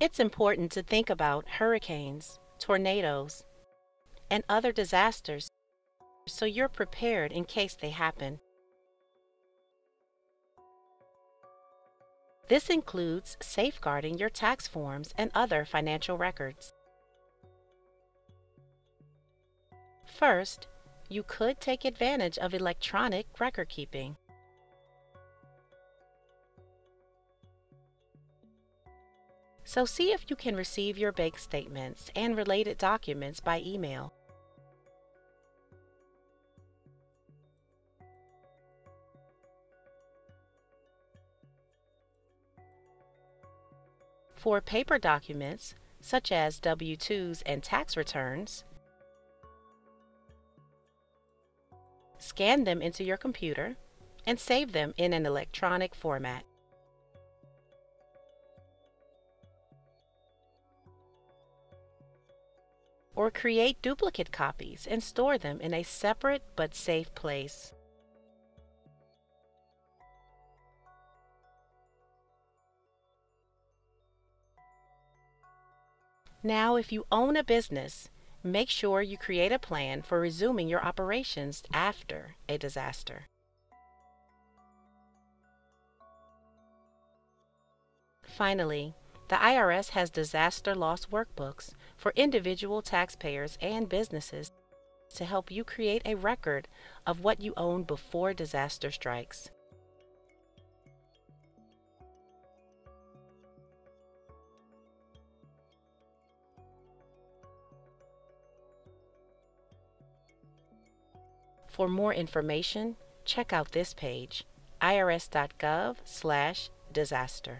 It's important to think about hurricanes, tornadoes, and other disasters so you're prepared in case they happen. This includes safeguarding your tax forms and other financial records. First, you could take advantage of electronic record keeping. So see if you can receive your bank statements and related documents by email. For paper documents, such as W-2s and tax returns, scan them into your computer and save them in an electronic format. Or create duplicate copies and store them in a separate but safe place. Now, if you own a business, make sure you create a plan for resuming your operations after a disaster. Finally, the IRS has disaster loss workbooks for individual taxpayers and businesses to help you create a record of what you own before disaster strikes. For more information, check out this page, irs.gov/disaster.